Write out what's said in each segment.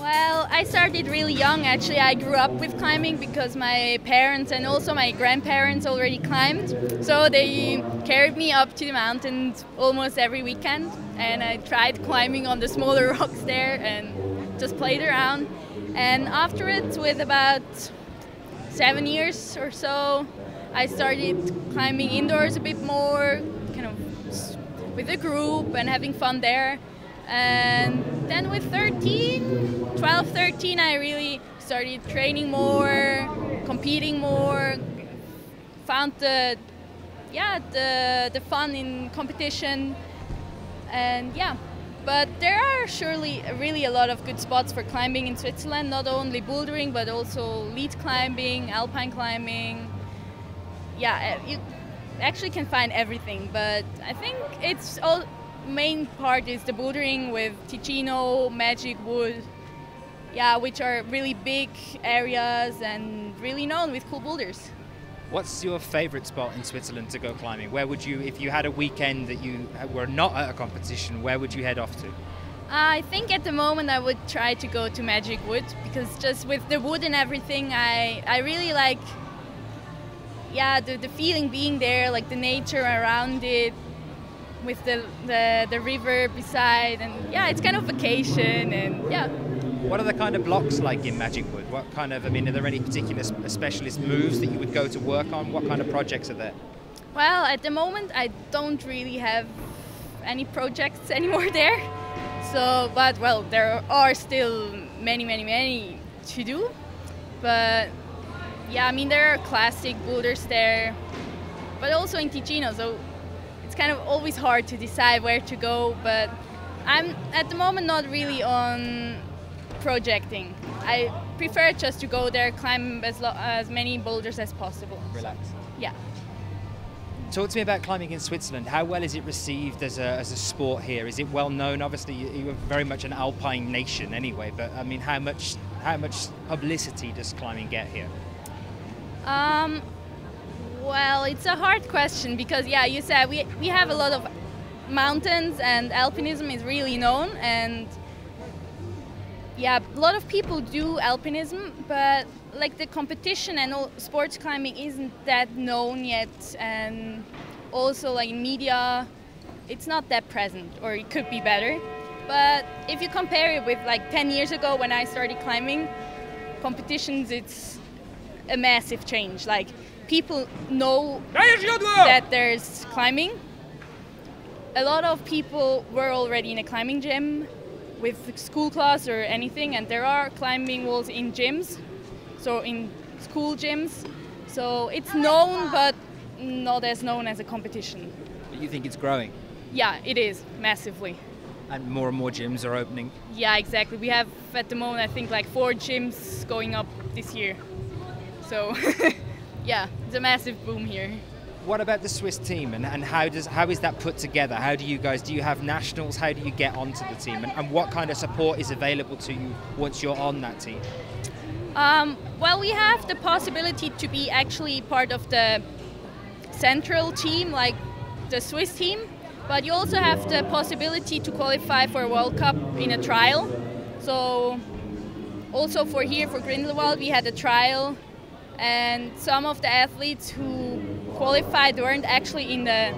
Well, I started really young actually. I grew up with climbing because my parents and also my grandparents already climbed. So they carried me up to the mountains almost every weekend and I tried climbing on the smaller rocks there and just played around. And after it, with about seven years or so, I started climbing indoors a bit more, kind of with a group and having fun there. And then with 13, 12, 13, I really started training more, competing more, found the yeah the the fun in competition, and yeah. But there are surely really a lot of good spots for climbing in Switzerland. Not only bouldering, but also lead climbing, alpine climbing. Yeah, eh, you actually can find everything. But I think it's all main part is the bouldering with Ticino, Magic Wood, yeah, which are really big areas and really known with cool boulders. What's your favourite spot in Switzerland to go climbing? Where would you, if you had a weekend that you were not at a competition, where would you head off to? I think at the moment I would try to go to Magic Wood because just with the wood and everything, I, I really like, yeah, the, the feeling being there, like the nature around it, with the, the, the river beside, and yeah, it's kind of vacation, and yeah. What are the kind of blocks like in Magic Wood? What kind of, I mean, are there any particular specialist moves that you would go to work on? What kind of projects are there? Well, at the moment, I don't really have any projects anymore there. So, but well, there are still many, many, many to do. But yeah, I mean, there are classic boulders there, but also in Ticino. So it's kind of always hard to decide where to go, but I'm at the moment not really on projecting. I prefer just to go there, climb as, as many boulders as possible. Relax. Yeah. Talk to me about climbing in Switzerland. How well is it received as a, as a sport here? Is it well known? Obviously, you're very much an alpine nation anyway, but I mean, how much how much publicity does climbing get here? Um, well, it's a hard question because, yeah, you said we, we have a lot of mountains and alpinism is really known and yeah, a lot of people do alpinism, but like the competition and all sports climbing isn't that known yet and also like media it's not that present or it could be better. But if you compare it with like 10 years ago when I started climbing competitions, it's a massive change. Like people know that there's climbing. A lot of people were already in a climbing gym with school class or anything, and there are climbing walls in gyms, so in school gyms. So it's known, but not as known as a competition. But you think it's growing? Yeah, it is massively. And more and more gyms are opening? Yeah, exactly. We have at the moment, I think, like four gyms going up this year. So. yeah, it's a massive boom here. What about the Swiss team and, and how does how is that put together? How do you guys do you have nationals? How do you get onto the team and, and what kind of support is available to you once you're on that team? Um, well, we have the possibility to be actually part of the central team, like the Swiss team, but you also have the possibility to qualify for a World Cup in a trial. So, also for here for Grindelwald, we had a trial and some of the athletes who qualified weren't actually in the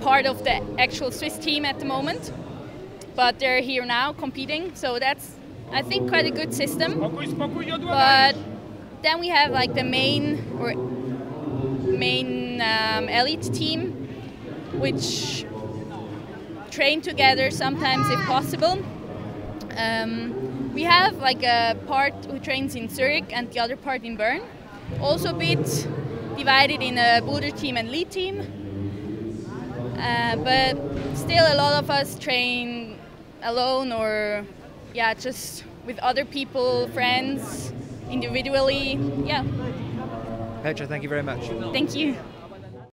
part of the actual Swiss team at the moment, but they're here now competing. So that's, I think, quite a good system. But then we have like the main or main um, elite team, which train together sometimes if possible. Um, we have like a part who trains in Zurich and the other part in Bern. Also a bit divided in a boulder team and lead team. Uh, but still a lot of us train alone or yeah, just with other people, friends, individually. Yeah. Petra, thank you very much. Thank you.